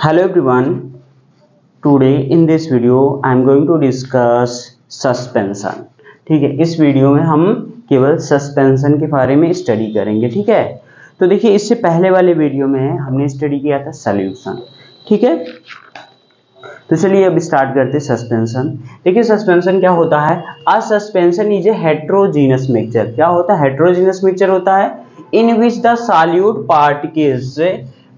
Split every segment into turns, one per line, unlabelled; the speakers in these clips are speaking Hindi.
hello everyone. Today in this video i am going to discuss suspension. ठीक है, इस वीडियो में हम केवल सस्पेंशन के बारे में स्टडी करेंगे, ठीक है? तो देखिए, इससे पहले वाले वीडियो में हमने स्टडी किया था सल्यूशन ठीक है? तो चलिए अब स्टार्ट करते हैं सस्पेंशन देखिए सस्पेंशन क्या होता है? आ suspension is a heterogeneous mixture क्या होता है? हेट्रोजीनस मिक्सचर होता है in which the solute particles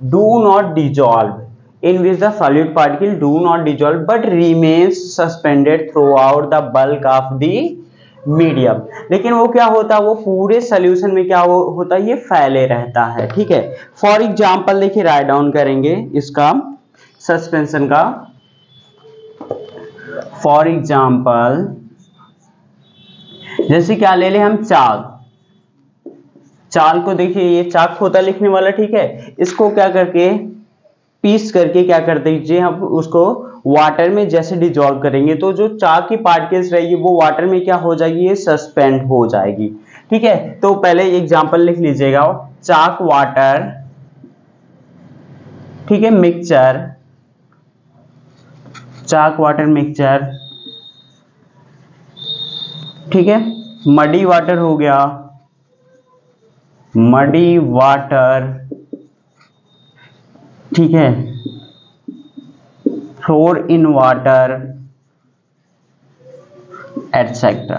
do not dissolve in which the solute particle do not dissolve but remains suspended throughout the bulk of the medium लेकिन वो क्या होता है? वो पूरे सोल्यूशन में क्या होता है? ये फैले रहता है, ठीक है? फॉर एग्ज़ाम्पल देखिए राइट डाउन करेंगे इसका सस्पेंशन का। फॉर एग्ज़ाम्पल जैसे क्या ले ले हम? चाक चाल को देखिए, ये चाक होता लिखने वाला, ठीक है? इसको क्या करके पीस करके क्या कर दीजिए, हम उसको वाटर में जैसे डिजोल्व करेंगे तो जो चाक की पार्टिकल्स रहेगी, वो वाटर में क्या हो जाएगी, ये सस्पेंड हो जाएगी। ठीक है? तो पहले एग्ज़ाम्पल लिख लीजिएगा। चाक वाटर ठीक है मिक्सचर चाक वाटर मिक्सचर ठीक है? मडी वाटर हो गया। मडी वाटर ठीक है? फ्लोर इन वाटर एटसेट्रा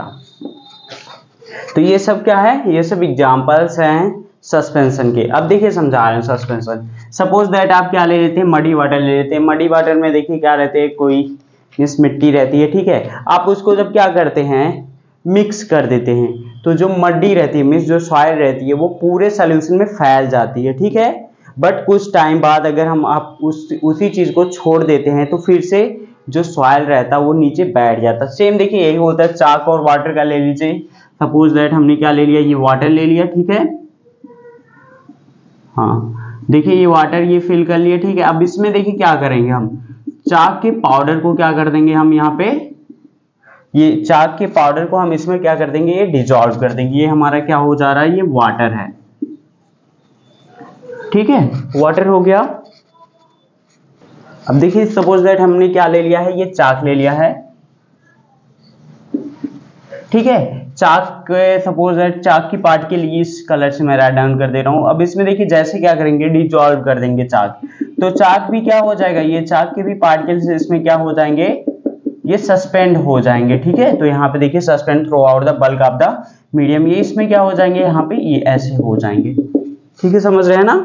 तो ये सब क्या है? ये सब एग्जांपल्स हैं सस्पेंशन के। अब देखिए, समझा रहे हैं सस्पेंशन सपोज़ दैट आप क्या ले लेते हैं? मडी वाटर ले लेते हैं। मडी वाटर में देखिए क्या रहते हैं? कोई इस मिट्टी रहती है, ठीक है? आप उसको जब क्या करते हैं? मिक्स कर देते हैं। तो जो मड्डी रहती है मीन्स जो सॉइल रहती है, वो पूरे सोल्यूशन में फैल जाती है, ठीक है? बट कुछ टाइम बाद अगर हम आप उस, उसी चीज़ को छोड़ देते हैं तो फिर से जो सॉइल रहता है, वो नीचे बैठ जाता है। सेम देखिए, यही होता है, चाक और वाटर का ले लीजिए। सपोज़ दैट हमने क्या ले लिया? ये वाटर ले लिया, ठीक है? हाँ। देखिए, ये वाटर ये फिल कर लिया ठीक है? अब इसमें देखिए क्या करेंगे हम? चाक के पाउडर को क्या कर देंगे हम यहाँ पे? ये चाक के पाउडर को हम इसमें क्या कर देंगे? ये डिजॉल्व कर देंगे। ये हमारा क्या हो जा रहा है? ये वाटर है। ठीक है? वाटर हो गया। अब देखिए सपोज़ दैट हमने क्या ले लिया है? ये चाक ले लिया है। ठीक है? चाक सपोज़ दैट चाक की पार्ट के लिए इस कलर से मैं राइट डाउन कर दे रहा हूँ। अब इसमें देखिए, जैसे क्या करेंगे? डिजॉल्व कर देंगे चाक। तो चाक भी क्या हो जाएगा? ये चाक के भी पार्टिकल्स इसमें क्या हो जाएँगे? ये सस्पेंड हो जाएँगे। ठीक है? तो यहाँ पे देखिए suspend throughout the bulk of the medium ये इसमें क्या हो जाएँगे? यहाँ पे ये ऐसे हो जाएँगे। ठीक है, समझ रहे हैं ना?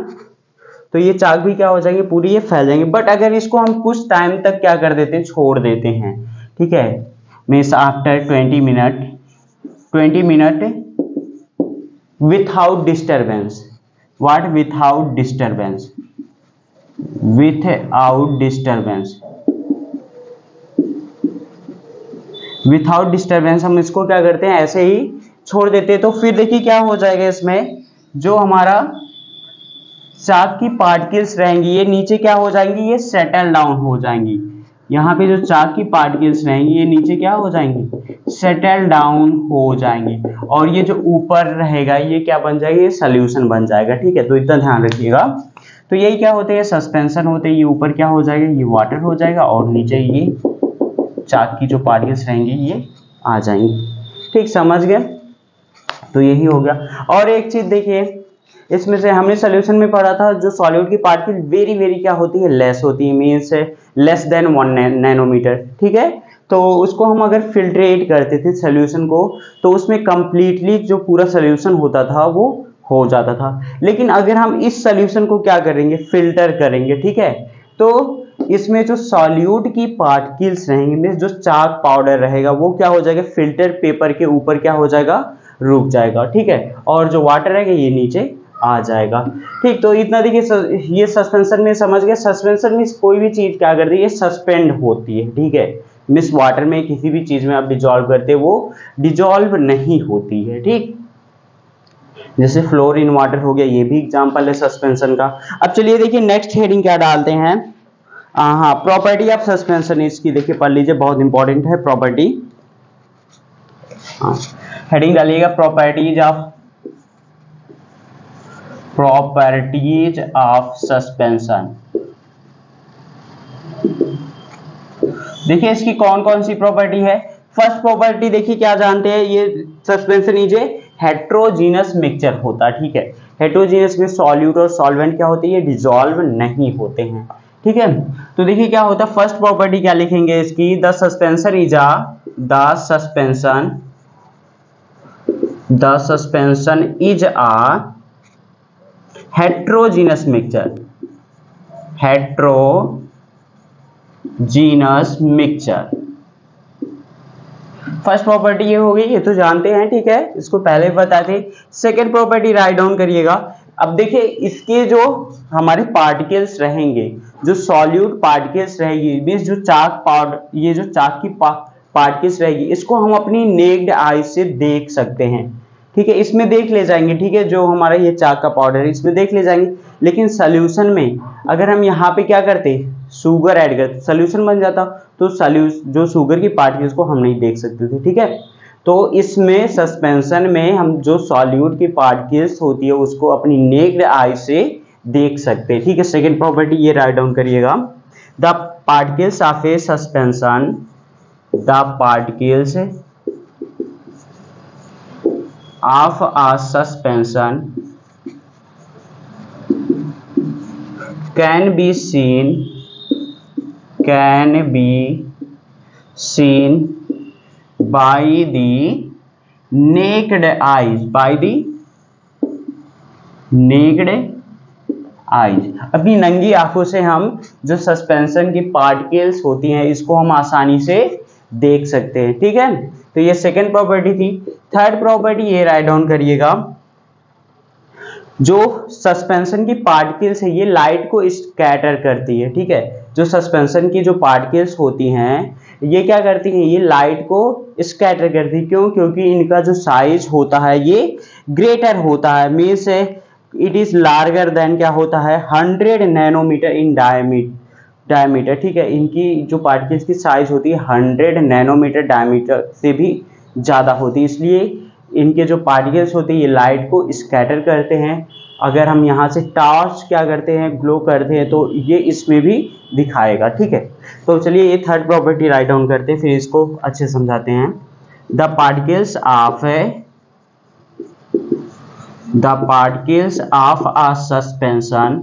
तो ये चाक भी क्या हो जाएँगे? पूरी ये फैल जाएँगे। बट अगर इसको हम कुछ टाइम तक क्या कर देते हैं? छोड़ देते हैं। ठीक है? Means after twenty minute twenty minute without disturbance what without disturbance without disturbance without disturbance हम इसको क्या करते हैं? ऐसे ही छोड़ देते हैं। तो फिर देखिए क्या हो जाएगा इसमें? जो हमारा चाक की पार्टिकल्स रहेंगी, ये नीचे क्या हो जाएँगी? ये सेटल डाउन हो जाएँगी। यहाँ पे जो चाक की पार्टिकल्स रहेंगी, ये नीचे क्या हो जाएँगी? सेटल डाउन हो जाएँगी। और ये जो ऊपर रहेगा, ये क्या बन जाएगा? ये सोल्यूशन बन जाएगा, ठीक है? तो इतना ध्यान रखिएगा। तो यही क्या होते हैं? सस्पेंशन होते हैं, ये ऊपर क्या हो जाएगा? ये वाटर हो जाएगा और नीचे ये चाक की जो पार्टिकल्स रहेंगी, ये आ जाएँगी। ठीक, समझ गए? तो यही हो गया। और एक चीज़ देखिए इसमें से हमने सोल्यूशन में पढ़ा था जो सॉल्यूट की पार्टिकल वेरी वेरी क्या होती है? लेस होती है means less than one nanometer ठीक है? तो उसको हम अगर फिल्ट्रेट करते थे सोल्यूशन को तो उसमें कंप्लीटली जो पूरा सोल्यूशन होता था, वो हो जाता था। लेकिन अगर हम इस सोल्यूशन को क्या करेंगे? फ़िल्टर करेंगे, ठीक है? तो इसमें जो सॉल्यूट की पार्टिकल्स रहेंगे जो चाक पाउडर रहेगा, वो क्या हो जाएगा? फ़िल्टर पेपर के ऊपर क्या हो जाएगा? रुक जाएगा, ठीक है? और जो वाटर रहेगा, ये नीचे आ जाएगा। ठीक तो इतना देखिए ये सस्पेंशन में समझ गया सस्पेंशन में कोई भी चीज़, क्या करती है? सस्पेंड होती है, ठीक है? मिस वाटर में किसी भी चीज़ में आप डिजॉल्व करते हैं, वो डिजॉल्व नहीं होती है, ठीक? जैसे फ्लोर इन वाटर हो गया, ये भी एग्जांपल है सस्पेंशन का। अब चलिए देखिए नेक्स्ट हेडिंग क्या डालते हैं? हाँ प्रॉपर्टी ऑफ़ सस्पेंशन इसकी देखिए, पढ़ लीजिए, बहुत इंपॉर्टेंट है प्रॉपर्टी हाँ हेडिंग डालिएगा properties of properties of suspension देखिए इसकी कौन कौन सी प्रॉपर्टी है? फ़र्स्ट प्रॉपर्टी देखिए क्या जानते हैं? ये सस्पेंशन नीचे हेट्रोजीनस मिक्सचर होता है ठीक है? हेट्रोजीनस में सॉल्यूट और सॉल्वेंट क्या होते हैं? ये डिजॉल्व नहीं होते हैं, ठीक है? तो देखिए क्या होता है? फ़र्स्ट प्रॉपर्टी क्या लिखेंगे इसकी? The suspension is uh the suspension the suspension is a heterogeneous mixture heterogeneous mixture first property ये होगी, ये तो जानते हैं, ठीक है? इसको पहले बताते सेकेंड प्रॉपर्टी राइट डाउन करिएगा। अब देखिए, इसके जो हमारे पार्टिकल्स रहेंगे, जो सॉल्यूट पार्टिकल्स रहेगी मीन्स जो चाक पाउडर ये जो चाक की पार्टिकल्स रहेगी, इसको हम अपनी नेक्ड आई से देख सकते हैं। ठीक है, इसमें देख ले जाएँगे, ठीक है, जो हमारा ये चाक का पाउडर है, इसमें देख ले जाएँगे। लेकिन सोल्यूशन में अगर हम यहाँ पे क्या करते शुगर ऐड करते सोल्यूशन बन जाता तो सोल्यूस जो शुगर की पार्टिकल्स को हम नहीं देख सकते थे, ठीक है? तो इसमें सस्पेंशन में हम जो सॉल्यूट की पार्टिकल्स होती है, उसको अपनी नेक्ड आई से देख सकते हैं ठीक है? सेकेंड प्रॉपर्टी ये राइट डाउन करिएगा। The particles of a suspension the particles of a suspension can be seen can be seen by the naked eyes by the naked eyes अपनी नंगी आँखों से हम जो सस्पेंशन की पार्टिकल्स होती हैं इसको हम आसानी से देख सकते हैं ठीक है तो ये सेकेंड प्रॉपर्टी थी। थर्ड प्रॉपर्टी ये राइट डाउन करिएगा, जो सस्पेंशन की पार्टिकल्स है, ये लाइट को स्कैटर करती है, ठीक है? जो सस्पेंशन की जो पार्टिकल्स होती हैं, ये क्या करती हैं? ये लाइट को स्कैटर करती है। क्यों? क्योंकि इनका जो साइज़ होता है, ये ग्रेटर होता है। Means it is larger than क्या होता है? Hundred nanometer in diameter diameter ठीक है? इनकी जो पार्टिकल्स की साइज़ होती है हंड्रेड नैनोमीटर डायमीटर से भी ज़्यादा होती है। इसलिए इनके जो पार्टिकल्स होते हैं, ये लाइट को स्कैटर करते हैं। अगर हम यहाँ से टॉर्च क्या करते हैं ग्लो करते हैं तो ये इसमें भी दिखाएगा, ठीक है? तो चलिए ये थर्ड प्रॉपर्टी राइट डाउन करते हैं, फिर इसको अच्छे समझाते हैं। The particles of the particles of uh suspension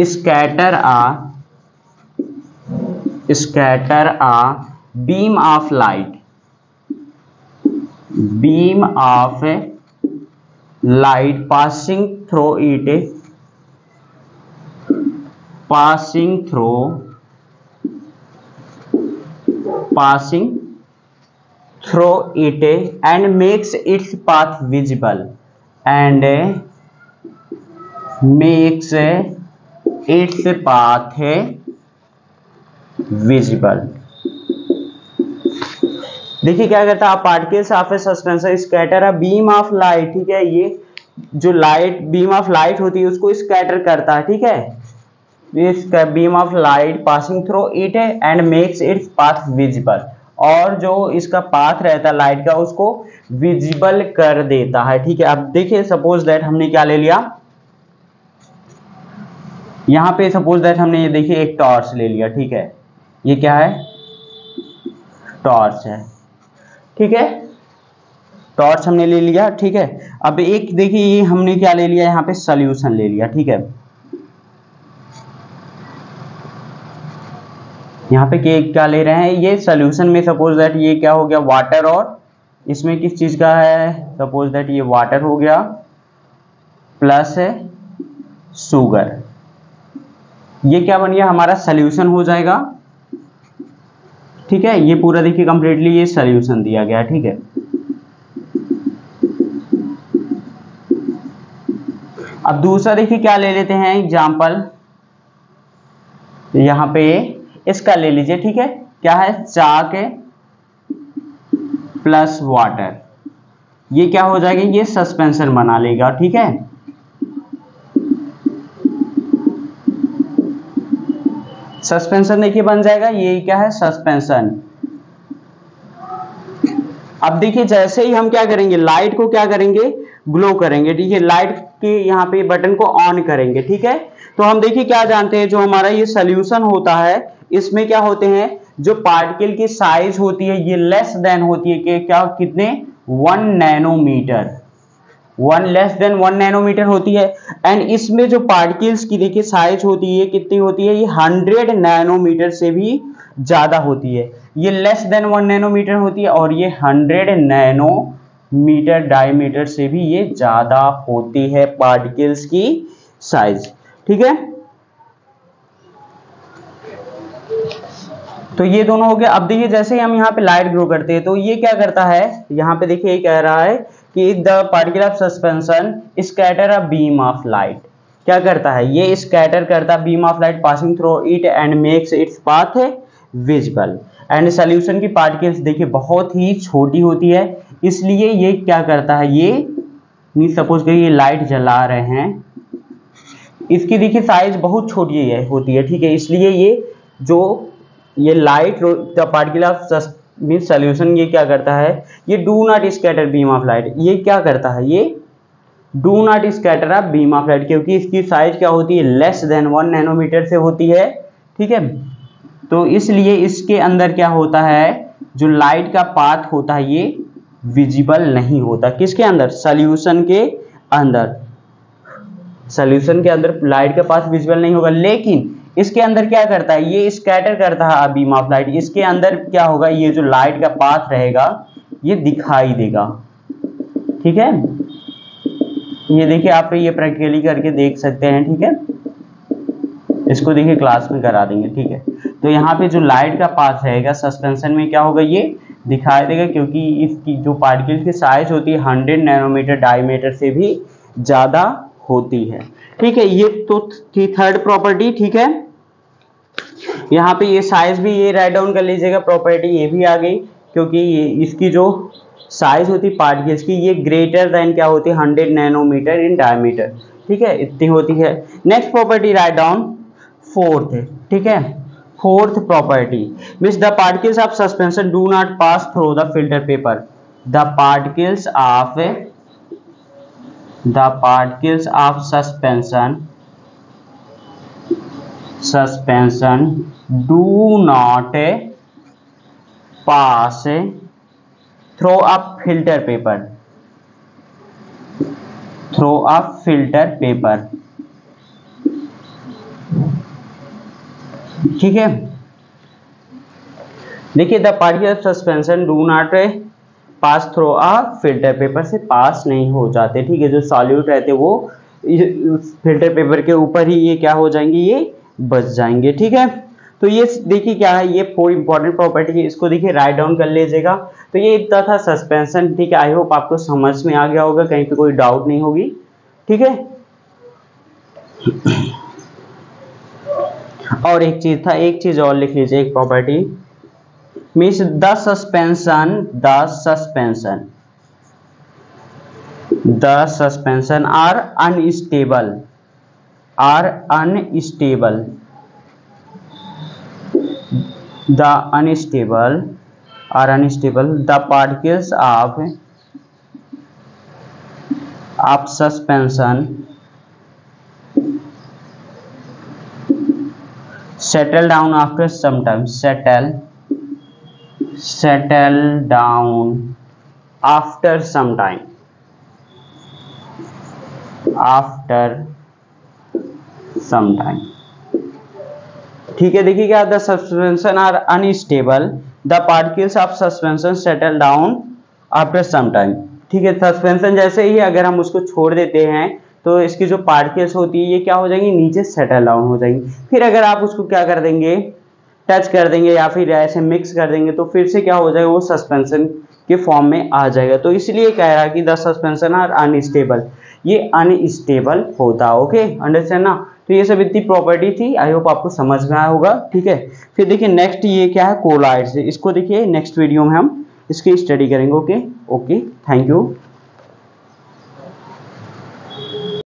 scatter uh scatter a, beam of light. Beam of light, passing through it. Passing through passing through it and makes its path visible. And makes a its path है। विजिबल देखिए क्या कहता है particles of a scatter a beam of light ठीक है, ये जो लाइट बीम ऑफ़ लाइट होती है, उसको स्कैटर करता है, ठीक है। Beam of light passing through it and makes its path visible और जो इसका पाथ रहता है लाइट का, उसको विजिबल कर देता है, ठीक है। अब देखिए सपोज़ दैट हमने क्या ले लिया? यहाँ पे सपोज़ दैट हमने ये देखिए, एक टॉर्च ले लिया, ठीक है? ये क्या है? टॉर्च है। ठीक है? टॉर्च हमने ले लिया, ठीक है? अब एक देखिए, ये हमने क्या ले लिया? यहाँ पे सोल्यूशन ले लिया, ठीक है? यहाँ पे क्या ले रहे हैं? ये सोल्यूशन में सपोज़ दैट ये क्या हो गया? वाटर और इसमें किस चीज़ का है? सपोज़ दैट ये वाटर हो गया प्लस है शुगर ये क्या बन गया? हमारा सोल्यूशन हो जाएगा। ठीक है? ये पूरा देखिए कंप्लीटली ये सोल्यूशन दिया गया, ठीक है? अब दूसरा देखिए क्या ले लेते हैं एग्ज़ाम्पल यहाँ पे इसका ले लीजिए, ठीक है? क्या है? चाक प्लस वाटर ये क्या हो जाएगा? ये सस्पेंशन बना लेगा, ठीक है? सस्पेंशन देखिए बन जाएगा ये क्या है? सस्पेंशन। अब देखिए, जैसे ही हम क्या करेंगे, लाइट को क्या करेंगे? ग्लो करेंगे, ठीक है? लाइट के यहाँ पे बटन को ऑन करेंगे, ठीक है? तो हम देखिए क्या जानते हैं, जो हमारा ये सोल्यूशन होता है, इसमें क्या होते हैं? जो पार्टिकल की साइज़ होती है, ये लेस देन होती है कि क्या, कितने? One nanometer. One less than one nanometer होती है। एंड इसमें जो पार्टिकल्स की देखिए साइज़ होती है कितनी होती है? ये हंड्रेड नैनोमीटर से भी ज़्यादा होती है। ये लेस देन वन नैनोमीटर होती है और ये हंड्रेड नैनोमीटर डायमीटर से भी ये ज़्यादा होती है पार्टिकल्स की साइज़ ठीक है? तो ये दोनों हो गया। अब देखिए जैसे ही हम यहाँ पे लाइट ग्रो करते हैं तो ये क्या करता है? यहाँ पे देखिए ये कह रहा है कि the particle of suspension scatter a beam of light क्या करता है? ये स्कैटर करता है beam of light passing through it and makes its path visible and solution की पार्टिकल्स देखिए, बहुत ही छोटी होती है। इसलिए ये क्या करता है? ये मीन सपोज़ करिए लाइट जला रहे हैं। इसकी देखिए साइज़ बहुत छोटी है, होती है, ठीक है? इसलिए ये जो, ये light the particle of mean solution ये क्या करता है? ये do not scatter beam of light ये क्या करता है? ये do not scatter a beam of light क्योंकि इसकी साइज़ क्या होती है? लेस देन वन नैनोमीटर से होती है, ठीक है? तो इसलिए इसके अंदर क्या होता है? जो लाइट का पाथ होता है, ये विजिबल नहीं होता। किसके अंदर? सोल्यूशन के अंदर। सोल्यूशन के अंदर लाइट का पाथ विजिबल नहीं होगा। लेकिन इसके अंदर क्या करता है? ये स्कैटर करता है बीम ऑफ़ लाइट। इसके अंदर क्या होगा? ये जो लाइट का पाथ रहेगा, ये दिखाई देगा। ठीक है? ये देखिए, आप ये प्रैक्टिकली करके देख सकते हैं, ठीक है? इसको देखिए क्लास में करा देंगे, ठीक है? तो यहाँ पे जो लाइट का पाथ रहेगा सस्पेंशन में क्या होगा? ये दिखाई देगा, क्योंकि इसकी जो पार्टिकल की साइज़ होती है हंड्रेड नैनोमीटर डायमीटर से भी ज़्यादा होती है। ठीक है, ये तो थी थर्ड प्रॉपर्टी ठीक है? यहाँ पे ये साइज़ भी ये राइट डाउन कर लीजिएगा प्रॉपर्टी ये भी आ गई, क्योंकि ये इसकी जो साइज़ होती पार्टिकल्स की ये ग्रेटर देन क्या होती है? हंड्रेड नैनोमीटर इन डायमीटर ठीक है? इतनी होती है। Next property right down fourth ठीक है? Fourth property means the particles of suspension do not pass through the filter paper the particles of the particles of suspension suspension do not pass through a filter paper through a filter paper ठीक है? देखिए the particle suspension do not pass through a filter paper से पास नहीं हो जाते। ठीक है, जो सॉल्यूट रहते वो फ़िल्टर पेपर के ऊपर ही ये क्या हो जाएँगे, ये बच जाएँगे। ठीक है? तो ये देखिए क्या है, ये फोर इंपॉर्टेंट प्रॉपर्टी है, इसको देखिए राइट डाउन कर लीजिएगा। तो ये इतना था सस्पेंशन ठीक है आई होप आपको समझ में आ गया होगा, कहीं पे कोई डाउट नहीं होगी। ठीक है? और एक चीज़ था, एक चीज़ और लिख लीजिए, एक property means the suspension the suspension the suspension are unstable are unstable the unstable are unstable the particles of of suspension settle down after some time settle settle down after some time. After some time. ठीक है, देखिए क्या the suspension are unstable the particles of suspension settle down after some time ठीक है सस्पेंशन जैसे ही अगर हम उसको छोड़ देते हैं तो इसकी जो पार्टिकल्स होती है, ये क्या हो जाएँगी? नीचे सेटल डाउन हो जाएँगी। फिर अगर आप उसको क्या कर देंगे? टच कर देंगे या फिर ऐसे मिक्स कर देंगे तो फिर से क्या हो जाएगा, वो सस्पेंशन के फॉर्म में आ जाएगा। तो इसलिए कह रहा है कि द सस्पेंशन आर अनस्टेबल ये अनस्टेबल होता ओके अंडरस्टैंड ना? तो ये सब इतनी प्रॉपर्टी थी आई होप आपको समझ में आया होगा, ठीक है? फिर देखिए नेक्स्ट ये क्या है? कोलाइड्स इसको देखिए नेक्स्ट वीडियो में हम इसकी स्टडी करेंगे ओके ओके थैंक यू